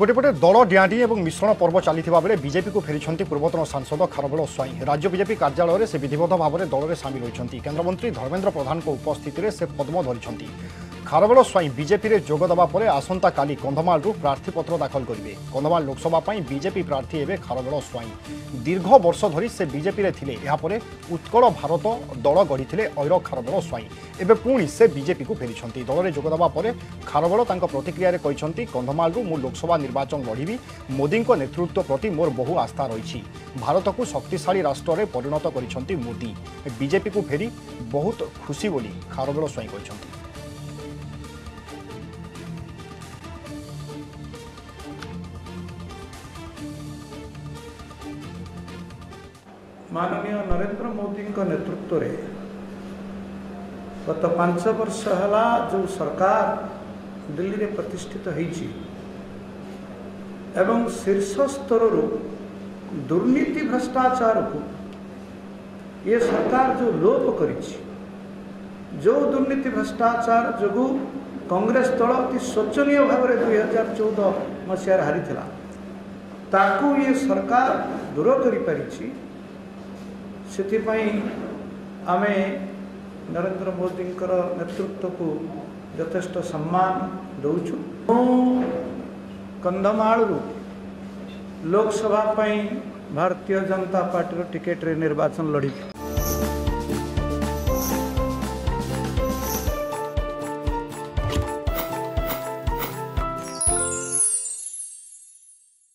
গোটেপটে দল ডিয়াঁডিয়ে এবং মিশ্রণ পর্ব চালা বেড়ে বিজেপি ফেরি পূর্বতন সাংসদ খারবেল স্বাইঁ রাজ্য বিজেপি কার্যালয়ে সে বিধিবদ্ধ ভাবে দলের সামিল হয়েছেন কেন্দ্রমন্ত্রী ধর্মেন্দ্র প্রধান উপস্থিতি সে পদ্ম ধরিছেন ଖାରବେଳ ସ୍ୱାଇଁ ବିଜେପିରେ ଯୋଗ ଦେବା ପରେ ଆସନ୍ତାକାଲି କନ୍ଧମାଳରୁ ପ୍ରାର୍ଥୀପତ୍ର ଦାଖଲ କରିବେ କନ୍ଧମାଳ ଲୋକସଭା ପାଇଁ ବିଜେପି ପ୍ରାର୍ଥୀ ହେବେ ଖାରବେଳ ସ୍ୱାଇଁ ଦୀର୍ଘ ବର୍ଷ ଧରି ସେ ବିଜେପିରେ ଥିଲେ ଏହାପରେ ଉତ୍କଳ ଭାରତ ଦଳ ଗଢ଼ିଥିଲେ ଐର ଖାରବେଳ ସ୍ୱାଇଁ ଏବେ ପୁଣି ସେ ବିଜେପିକୁ ଫେରିଛନ୍ତି ଦଳରେ ଯୋଗ ଦେବା ପରେ ଖାରବେଳ ତାଙ୍କ ପ୍ରତିକ୍ରିୟାରେ କହିଛନ୍ତି କନ୍ଧମାଳରୁ ମୁଁ ଲୋକସଭା ନିର୍ବାଚନ ଲଢ଼ିବି ମୋଦିଙ୍କ ନେତୃତ୍ୱ ପ୍ରତି ମୋର ବହୁ ଆସ୍ଥା ରହିଛି ଭାରତକୁ ଶକ୍ତିଶାଳୀ ରାଷ୍ଟ୍ରରେ ପରିଣତ କରିଛନ୍ତି ମୋଦି ବିଜେପିକୁ ଫେରି ବହୁତ ଖୁସି ବୋଲି ଖାରବେଳ ସ୍ୱାଇଁ କହିଛନ୍ତି ମାନନୀୟ ନରେନ୍ଦ୍ର ମୋଦିଙ୍କ ନେତୃତ୍ୱରେ ଗତ ପାଞ୍ଚ ବର୍ଷ ହେଲା ଯେଉଁ ସରକାର ଦିଲ୍ଲୀରେ ପ୍ରତିଷ୍ଠିତ ହୋଇଛି ଏବଂ ଶୀର୍ଷ ସ୍ତରରୁ ଦୁର୍ନୀତି ଭ୍ରଷ୍ଟାଚାରକୁ ଏ ସରକାର ଯେଉଁ ଲୋପ କରିଛି ଯେଉଁ ଦୁର୍ନୀତି ଭ୍ରଷ୍ଟାଚାର ଯୋଗୁଁ କଂଗ୍ରେସ ଦଳ ଅତି ଶୋଚନୀୟ ଭାବରେ ଦୁଇ ହଜାର ଚଉଦ ମସିହାରେ ହାରିଥିଲା ତାକୁ ଇଏ ସରକାର ଦୂର କରିପାରିଛି ସେଥିପାଇଁ ଆମେ ନରେନ୍ଦ୍ର ମୋଦିଙ୍କର ନେତୃତ୍ୱକୁ ଯଥେଷ୍ଟ ସମ୍ମାନ ଦେଉଛୁ ମୁଁ କନ୍ଧମାଳରୁ ଲୋକସଭା ପାଇଁ ଭାରତୀୟ ଜନତା ପାର୍ଟିର ଟିକେଟରେ ନିର୍ବାଚନ ଲଢ଼ିବି